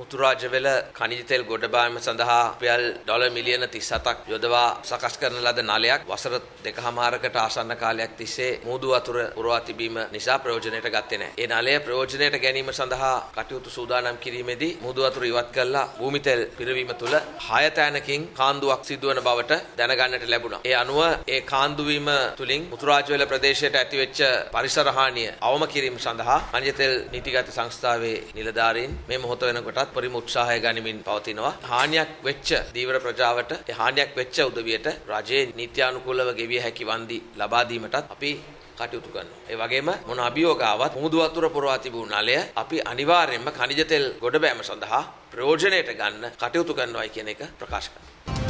මුතුරාජවෙල khනිජ තෙල් ගොඩබෑම සඳහා රුපියල් ඩොලර් මිලියන 37ක් යොදවා සකස් කරන ලද නලයක් වසර දෙකහමාරකට ආසන්න කාලයක් තිස්සේ මූදු වතුර පුරවා තිබීම නිසා ප්‍රයෝජනයට ගත්තේ නැහැ. ඒ නලය ප්‍රයෝජනයට ගැනීම සඳහා කටයුතු සූදානම් කිරීමේදී මූදු වතුර ඉවත් කළා භූමි තෙල් පිරවීම තුළ හය තැනකින් කාන්දුවක් සිදුවන බවට දැනගන්නට ලැබුණා. ඒ අනුව ඒ කාන්දු වීම තුලින් මුතුරාජවෙල ප්‍රදේශයට ඇතිවෙච්ච පරිසර හානිය අවම කිරීම සඳහා khනිජ තෙල් නීතිගත සංස්ථාවේ නිලධාරීන් මේ මොහොත වෙනකොටත් පරිම උත්සාහය ගනිමින් පවතිනවා. හානියක් වෙච්ච දීවර ප්‍රජාවට ඒ හානියක් වෙච්ච උදවියට රජයේ නීත්‍යානුකූලව ගෙවිය හැකි වන්දි ලබා දීමටත් අපි කටයුතු කරනවා. ඒ වගේම මොන අභියෝග ආවත් මුහුදු වතුර පුරවා තිබූ නලය අපි අනිවාර්යයෙන්ම khනිජ තෙල් ගොඩබෑම සඳහා ප්‍රයෝජනයට ගන්න කටයුතු කරනවායි කියන එක ප්‍රකාශ කරනවා.